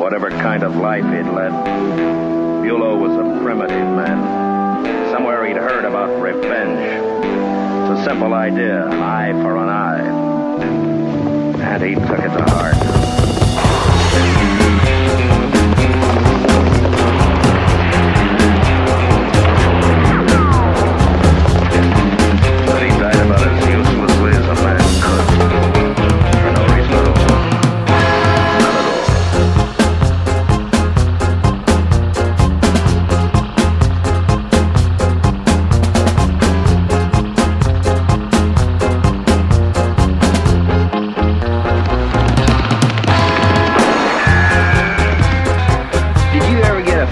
whatever kind of life he'd led. Bulow was a primitive man. Somewhere he'd heard about revenge. It's a simple idea, an eye for an eye. And he took it to heart.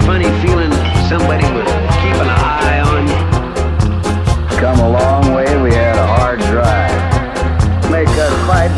funny feeling somebody was keeping an eye on you? Come a long way, we had a hard drive. Make us fight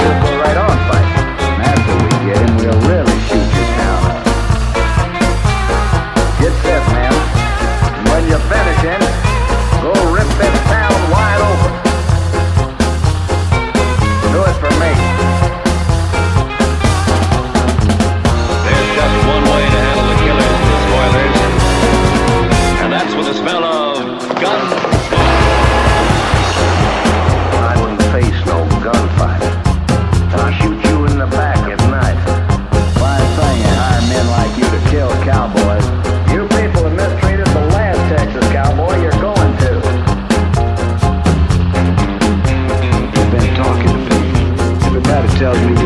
tells me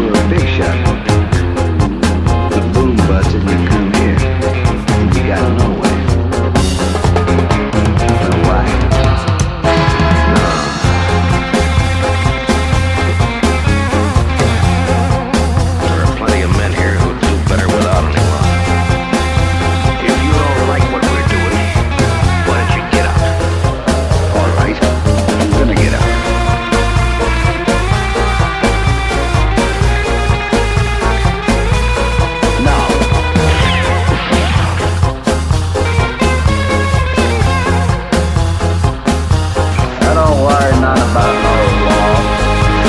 not about no law.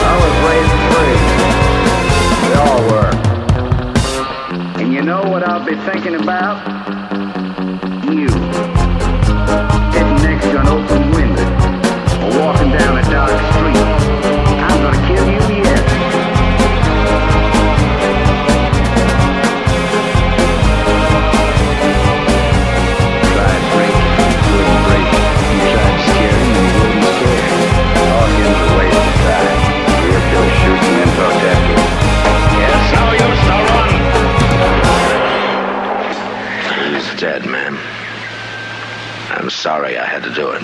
I was raised free. We all were. And you know what I'll be thinking about? ma'am. I'm sorry I had to do it.